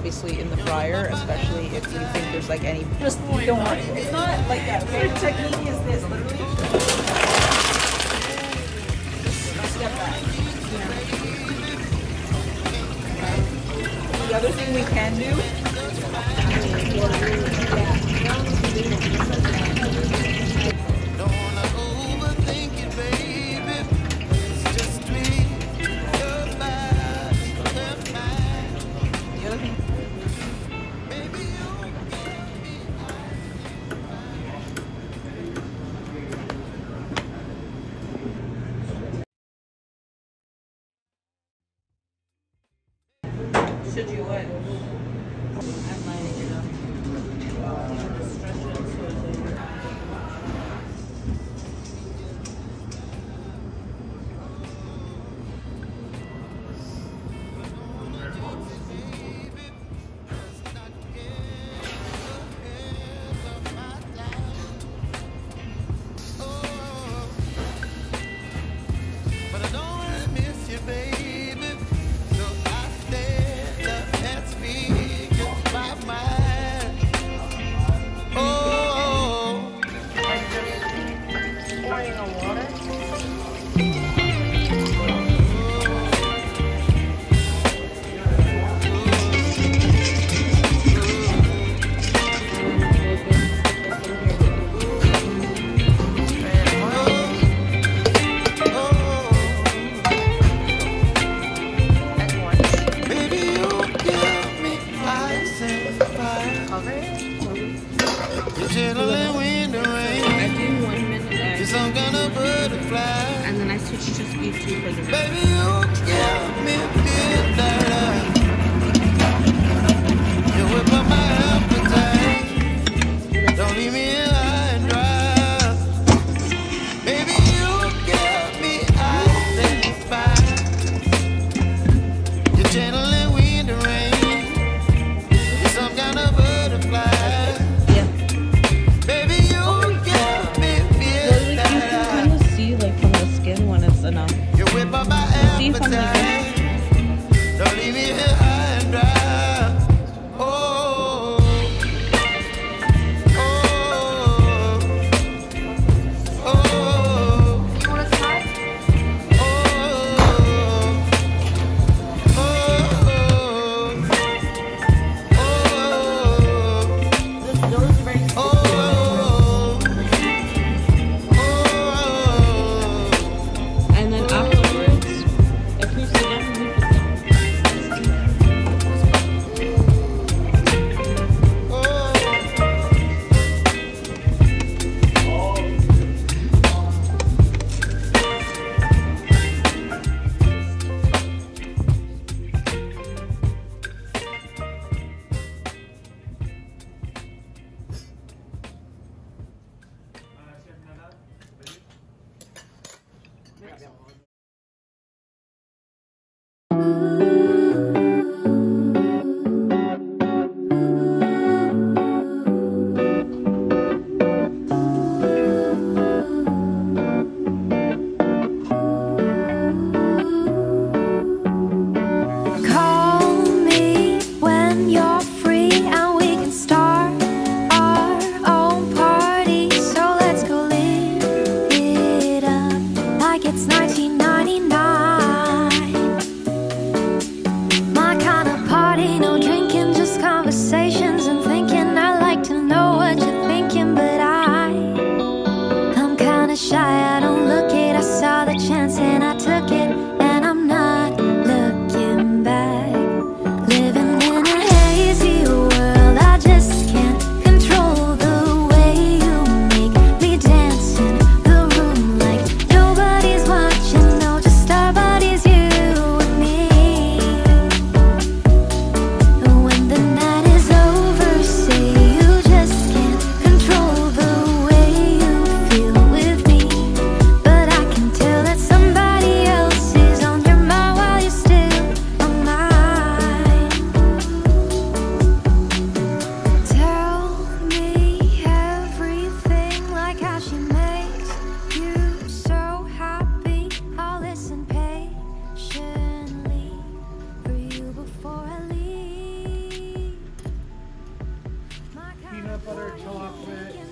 obviously in the fryer, especially if you think there's like any. Just don't worry. It's not like that. Okay? The technique is this literally. Step back. The other thing we can do should you win? that's you just for the Baby, you give me. You whip up my appetite. Don't leave me peanut butter chocolate.